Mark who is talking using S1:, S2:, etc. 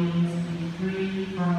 S1: praise be free from